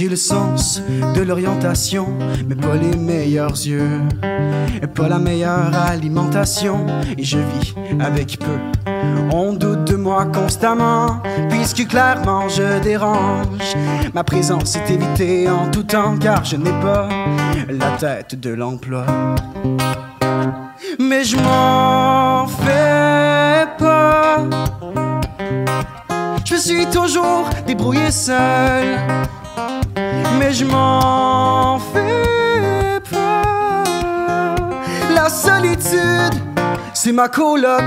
J'ai le sens de l'orientation, mais pas les meilleurs yeux, et pas la meilleure alimentation, et je vis avec peu. On doute de moi constamment, puisque clairement je dérange. Ma présence est évitée en tout temps, car je n'ai pas la tête de l'emploi. Mais je m'en fais pas. Je suis toujours débrouillé seul. Mais je m'en fais pas. La solitude, c'est ma coloc.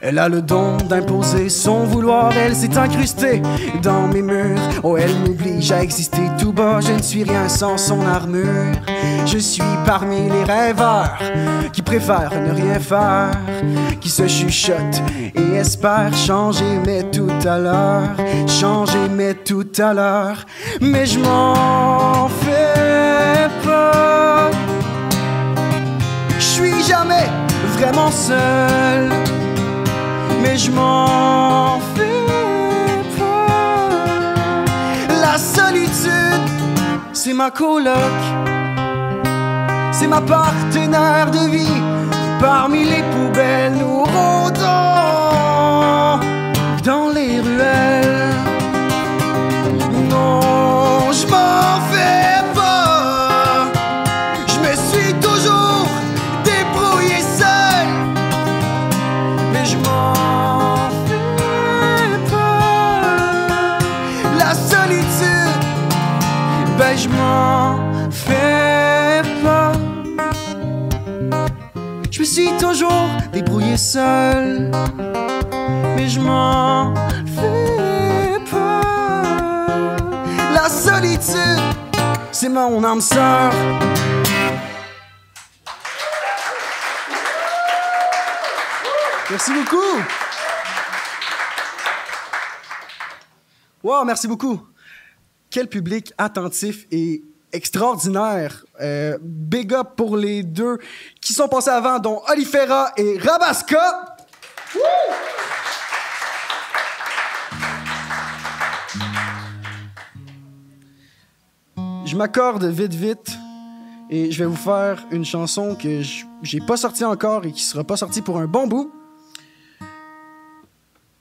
Elle a le don d'imposer son vouloir, elle s'est incrustée dans mes murs. Oh, elle m'oblige à exister tout bas, je ne suis rien sans son armure. Je suis parmi les rêveurs qui préfèrent ne rien faire, qui se chuchotent et espèrent changer, mais tout à l'heure, changer, mais tout à l'heure. Mais je m'en fais pas, je suis jamais vraiment seul mais je m'en fais pas. La solitude, c'est ma coloc, c'est ma partenaire de vie. Parmi les poubelles, nous rôdons seul, mais je m'en fais pas. La solitude, c'est mon âme sœur. Merci beaucoup. Wow, merci beaucoup. Quel public attentif et extraordinaire. Euh, big up pour les deux qui sont passés avant, dont Olifera et Rabasca. Woo! Je m'accorde vite, vite. Et je vais vous faire une chanson que j'ai pas sortie encore et qui sera pas sortie pour un bon bout.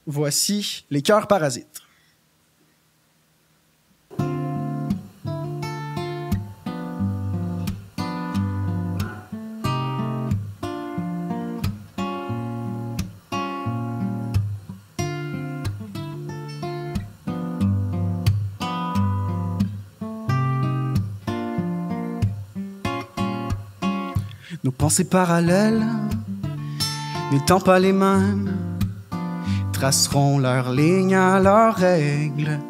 Voici Les cœurs parasites. Nos pensées parallèles, n'étant pas les mêmes, traceront leurs lignes à leurs règles,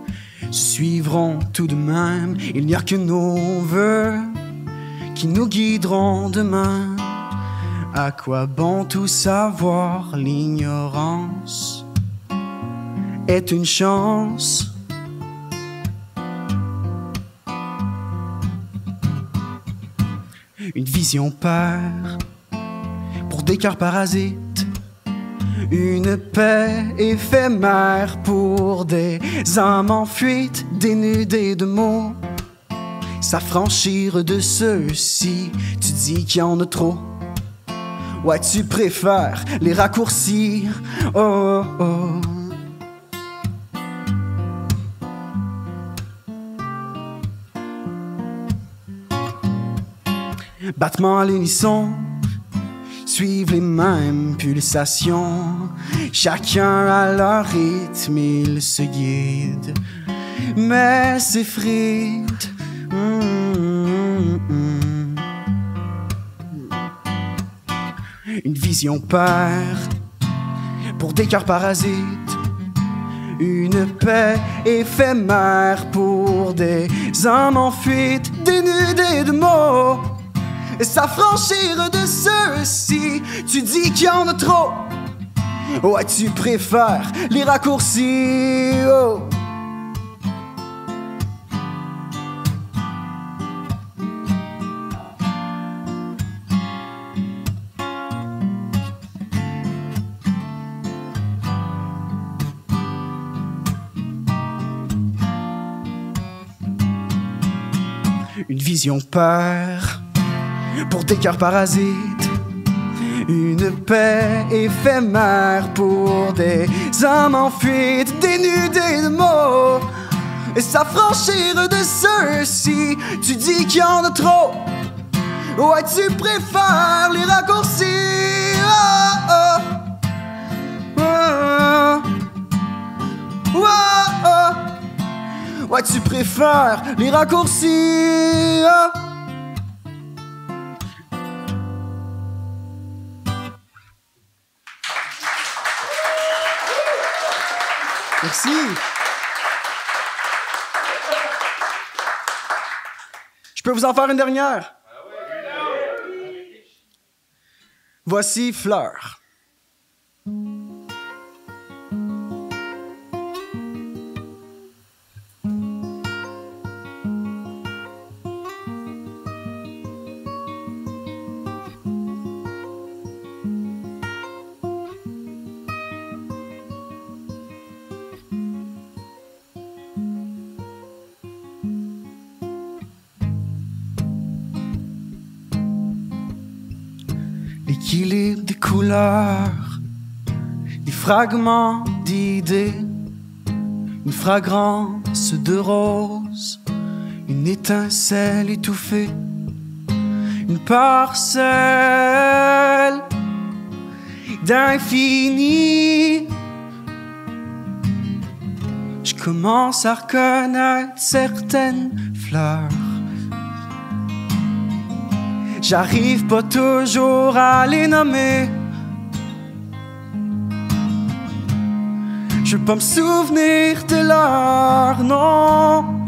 suivront tout de même. Il n'y a que nos voeux qui nous guideront demain. À quoi bon tout savoir? L'ignorance est une chance. Une vision perd pour des cœurs parasites. Une paix éphémère pour des âmes en fuite, dénudées de mots. S'affranchir de ceux-ci, tu dis qu'il y en a trop. Ouais, tu préfères les raccourcir. Oh, oh, Battements à l'unisson, suivent les mêmes pulsations. Chacun à leur rythme, ils se guident, mais s'effritent. Mm, mm, mm. Une vision perd pour des cœurs parasites. Une paix éphémère pour des âmes en fuite, dénudées de mots s'affranchir de ceux-ci. Tu dis qu'il y en a trop. Ouais, tu préfères les raccourcis. Oh. Une vision peur pour des cœurs parasites. Une paix éphémère pour des hommes en fuite, dénudés de mots. Et s'affranchir de ceux-ci, tu dis qu'il y en a trop. Ouais, tu préfères les raccourcis. Oh, oh. Oh, oh. Ouais, tu préfères les raccourcis. Je peux vous en faire une dernière? Voici Fleur. L'équilibre des couleurs, des fragments d'idées, une fragrance de rose, une étincelle étouffée, une parcelle d'infini. Je commence à reconnaître certaines fleurs. J'arrive pas toujours à les nommer. Je veux pas me souvenir de leur nom.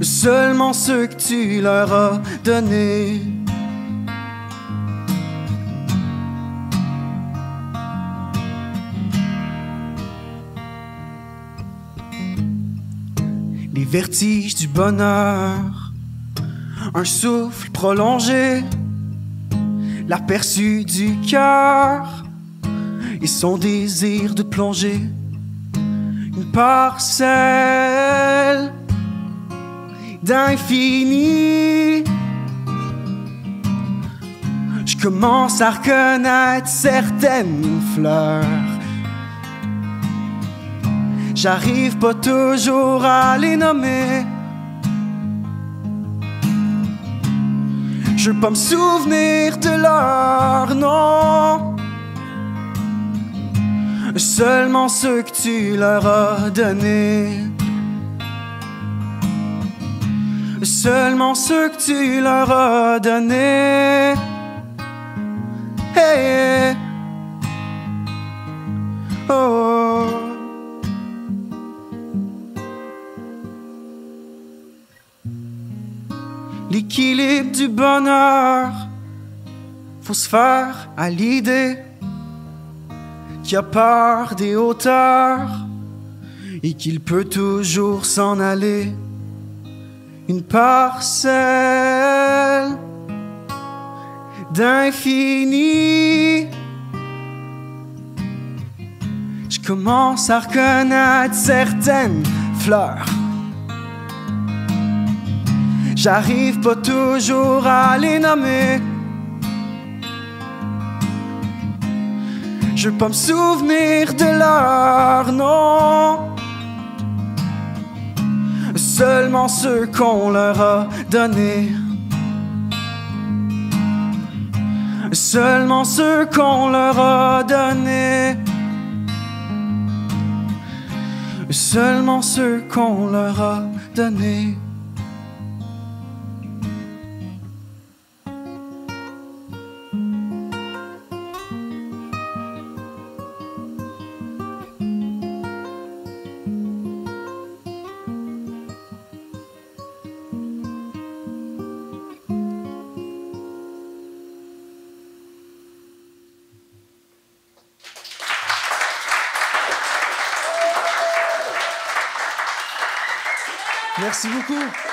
Seulement ceux que tu leur as donnés. Les vertiges du bonheur un souffle prolongé, l'aperçu du cœur et son désir de plonger, une parcelle d'infini. Je commence à reconnaître certaines fleurs. J'arrive pas toujours à les nommer. Je veux pas me souvenir de leur nom. Seulement ceux que tu leur as donnés. Seulement ceux que tu leur as donnés. Hey, hey. Oh. L'équilibre du bonheur. Faut se faire à l'idée qu'il a peur des hauteurs et qu'il peut toujours s'en aller. Une parcelle d'infini. Je commence à reconnaître certaines fleurs. J'arrive pas toujours à les nommer. Je pas me souvenir de leur nom. Seulement ceux qu'on leur a donnés. Seulement ceux qu'on leur a donnés. Seulement ceux qu'on leur a donnés. Merci beaucoup.